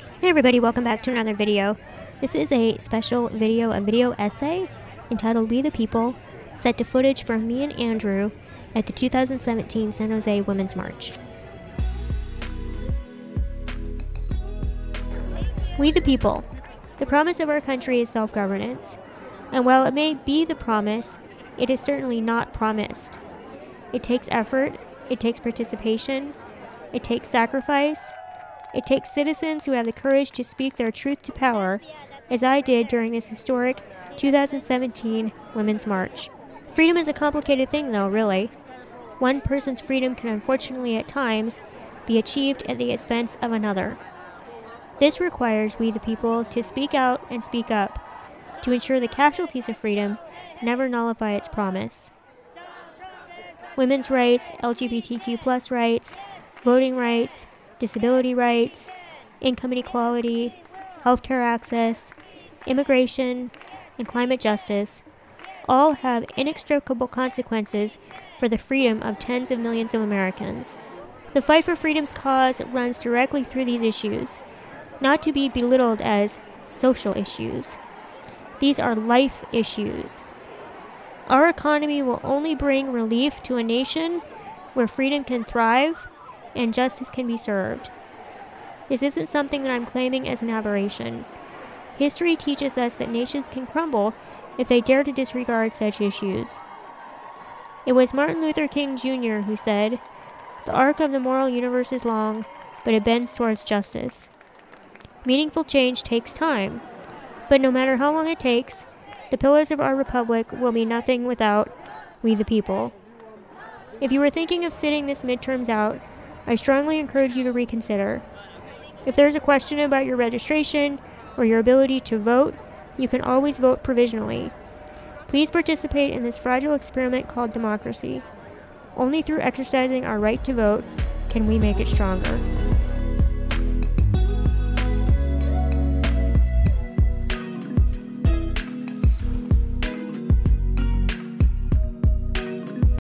Hey everybody, welcome back to another video. This is a special video, a video essay entitled We the People, set to footage from me and Andrew at the 2017 San Jose Women's March. We the People. The promise of our country is self-governance. And while it may be the promise, it is certainly not promised. It takes effort, it takes participation, it takes sacrifice, it takes citizens who have the courage to speak their truth to power, as I did during this historic 2017 Women's March. Freedom is a complicated thing, though, really. One person's freedom can unfortunately at times be achieved at the expense of another. This requires we the people to speak out and speak up to ensure the casualties of freedom never nullify its promise. Women's rights, LGBTQ rights, voting rights, disability rights, income inequality, healthcare access, immigration, and climate justice all have inextricable consequences for the freedom of tens of millions of Americans. The fight for freedom's cause runs directly through these issues, not to be belittled as social issues. These are life issues. Our economy will only bring relief to a nation where freedom can thrive and justice can be served. This isn't something that I'm claiming as an aberration. History teaches us that nations can crumble if they dare to disregard such issues. It was Martin Luther King Jr. who said, The arc of the moral universe is long, but it bends towards justice. Meaningful change takes time, but no matter how long it takes, the pillars of our republic will be nothing without we the people. If you were thinking of sitting this midterms out, I strongly encourage you to reconsider. If there's a question about your registration or your ability to vote, you can always vote provisionally. Please participate in this fragile experiment called democracy. Only through exercising our right to vote can we make it stronger.